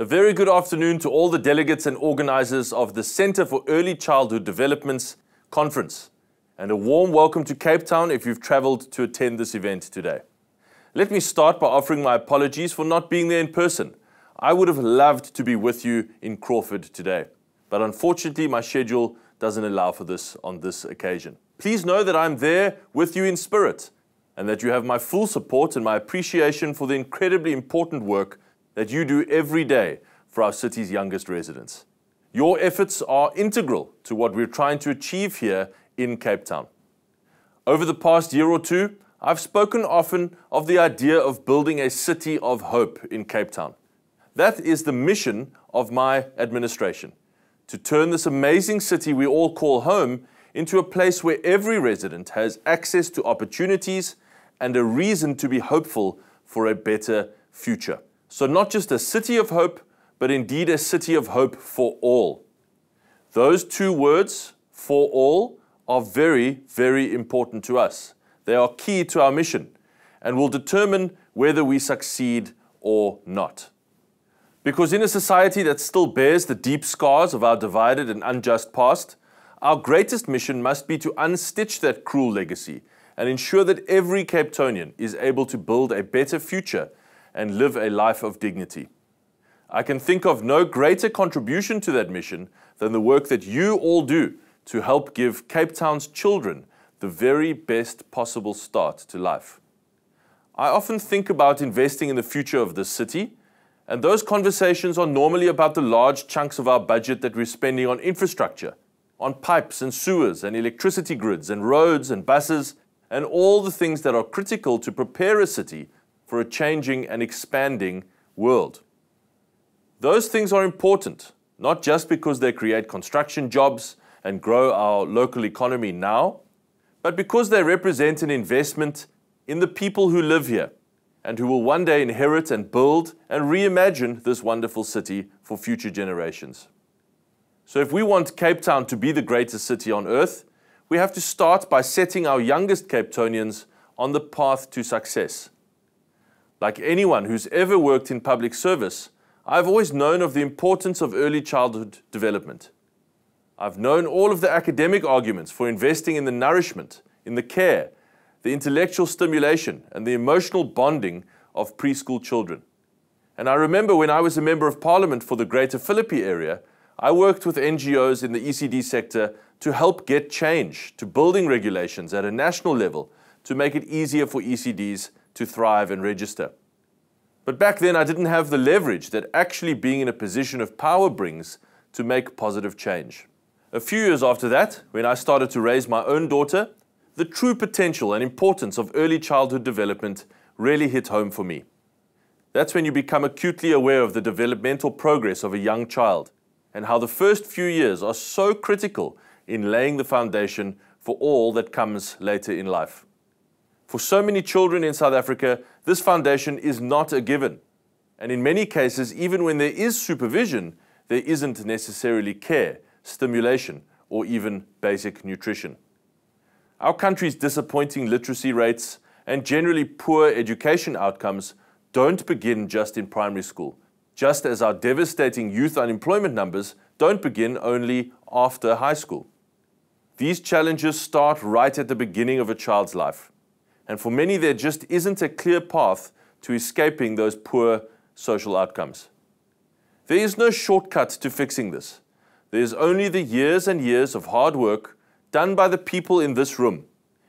A very good afternoon to all the delegates and organizers of the Centre for Early Childhood Development's conference, and a warm welcome to Cape Town if you've travelled to attend this event today. Let me start by offering my apologies for not being there in person. I would have loved to be with you in Crawford today, but unfortunately my schedule doesn't allow for this on this occasion. Please know that I'm there with you in spirit and that you have my full support and my appreciation for the incredibly important work that you do every day for our city's youngest residents. Your efforts are integral to what we're trying to achieve here in Cape Town. Over the past year or two, I've spoken often of the idea of building a city of hope in Cape Town. That is the mission of my administration to turn this amazing city we all call home into a place where every resident has access to opportunities and a reason to be hopeful for a better future. So, not just a city of hope, but indeed a city of hope for all. Those two words, for all, are very, very important to us. They are key to our mission and will determine whether we succeed or not. Because in a society that still bears the deep scars of our divided and unjust past, our greatest mission must be to unstitch that cruel legacy and ensure that every Capetonian is able to build a better future and live a life of dignity. I can think of no greater contribution to that mission than the work that you all do to help give Cape Town's children the very best possible start to life. I often think about investing in the future of this city, and those conversations are normally about the large chunks of our budget that we're spending on infrastructure, on pipes and sewers and electricity grids and roads and buses, and all the things that are critical to prepare a city for a changing and expanding world. Those things are important, not just because they create construction jobs and grow our local economy now, but because they represent an investment in the people who live here and who will one day inherit and build and reimagine this wonderful city for future generations. So, if we want Cape Town to be the greatest city on earth, we have to start by setting our youngest Capetonians on the path to success. Like anyone who's ever worked in public service, I've always known of the importance of early childhood development. I've known all of the academic arguments for investing in the nourishment, in the care, the intellectual stimulation, and the emotional bonding of preschool children. And I remember when I was a member of parliament for the Greater Philippi area, I worked with NGOs in the ECD sector to help get change to building regulations at a national level to make it easier for ECDs to thrive and register. But back then, I didn't have the leverage that actually being in a position of power brings to make positive change. A few years after that, when I started to raise my own daughter, the true potential and importance of early childhood development really hit home for me. That's when you become acutely aware of the developmental progress of a young child and how the first few years are so critical in laying the foundation for all that comes later in life. For so many children in South Africa, this foundation is not a given. And in many cases, even when there is supervision, there isn't necessarily care, stimulation, or even basic nutrition. Our country's disappointing literacy rates and generally poor education outcomes don't begin just in primary school, just as our devastating youth unemployment numbers don't begin only after high school. These challenges start right at the beginning of a child's life. And for many, there just isn't a clear path to escaping those poor social outcomes. There is no shortcut to fixing this. There is only the years and years of hard work done by the people in this room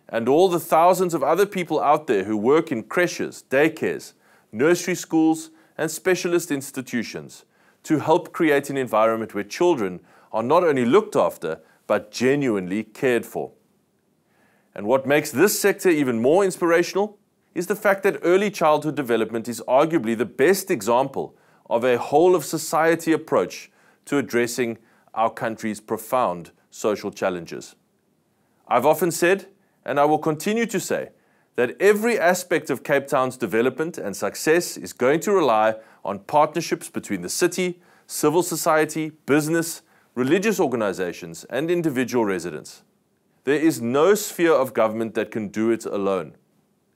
and all the thousands of other people out there who work in creches, daycares, nursery schools, and specialist institutions to help create an environment where children are not only looked after, but genuinely cared for. And what makes this sector even more inspirational is the fact that early childhood development is arguably the best example of a whole of society approach to addressing our country's profound social challenges. I've often said, and I will continue to say, that every aspect of Cape Town's development and success is going to rely on partnerships between the city, civil society, business, religious organizations, and individual residents. There is no sphere of government that can do it alone.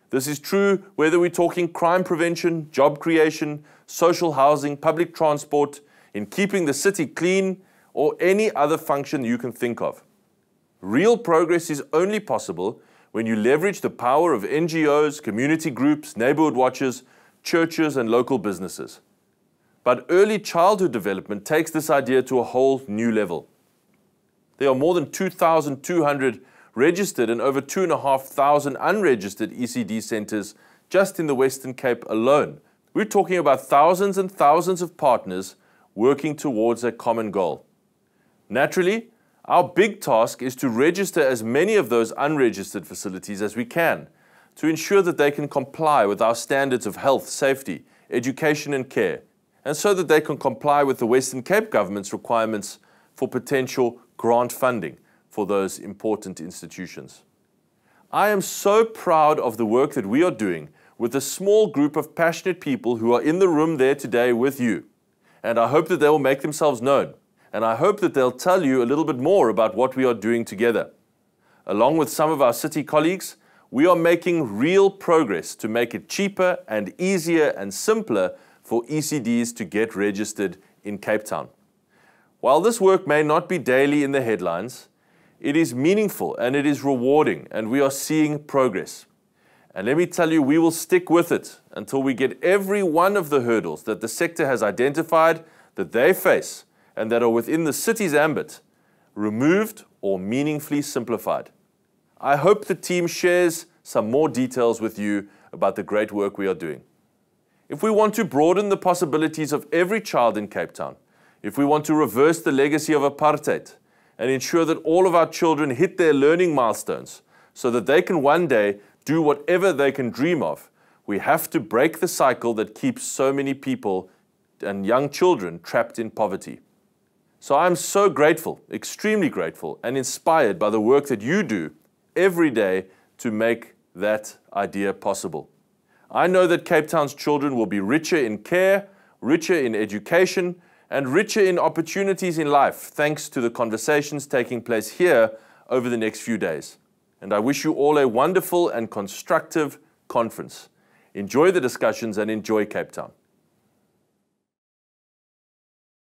This is true whether we're talking crime prevention, job creation, social housing, public transport, in keeping the city clean, or any other function you can think of. Real progress is only possible when you leverage the power of NGOs, community groups, neighborhood watches, churches, and local businesses. But early childhood development takes this idea to a whole new level. There are more than 2,200 registered and over 2,500 unregistered ECD centers just in the Western Cape alone. We're talking about thousands and thousands of partners working towards a common goal. Naturally, our big task is to register as many of those unregistered facilities as we can to ensure that they can comply with our standards of health, safety, education, and care, and so that they can comply with the Western Cape government's requirements for potential grant funding for those important institutions. I am so proud of the work that we are doing with a small group of passionate people who are in the room there today with you, and I hope that they will make themselves known and I hope that they'll tell you a little bit more about what we are doing together. Along with some of our city colleagues, we are making real progress to make it cheaper and easier and simpler for ECDs to get registered in Cape Town. While this work may not be daily in the headlines, it is meaningful and it is rewarding, and we are seeing progress. And let me tell you, we will stick with it until we get every one of the hurdles that the sector has identified that they face and that are within the city's ambit removed or meaningfully simplified. I hope the team shares some more details with you about the great work we are doing. If we want to broaden the possibilities of every child in Cape Town, if we want to reverse the legacy of apartheid and ensure that all of our children hit their learning milestones so that they can one day do whatever they can dream of, we have to break the cycle that keeps so many people and young children trapped in poverty. So I'm so grateful, extremely grateful, and inspired by the work that you do every day to make that idea possible. I know that Cape Town's children will be richer in care, richer in education, and richer in opportunities in life thanks to the conversations taking place here over the next few days. And I wish you all a wonderful and constructive conference. Enjoy the discussions and enjoy Cape Town.